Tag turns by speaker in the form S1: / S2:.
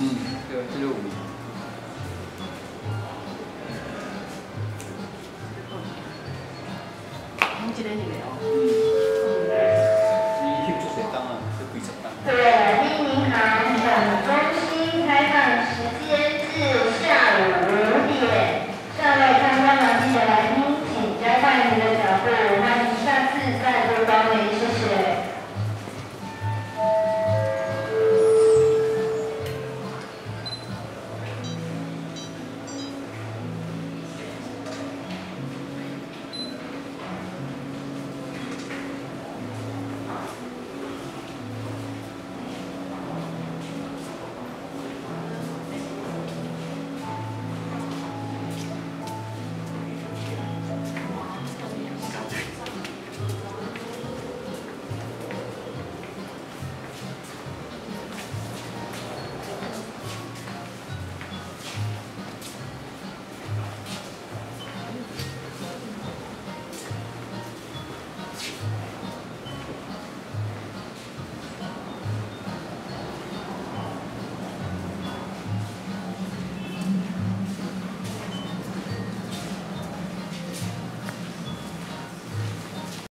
S1: 嗯，对，这就五。今天你没有。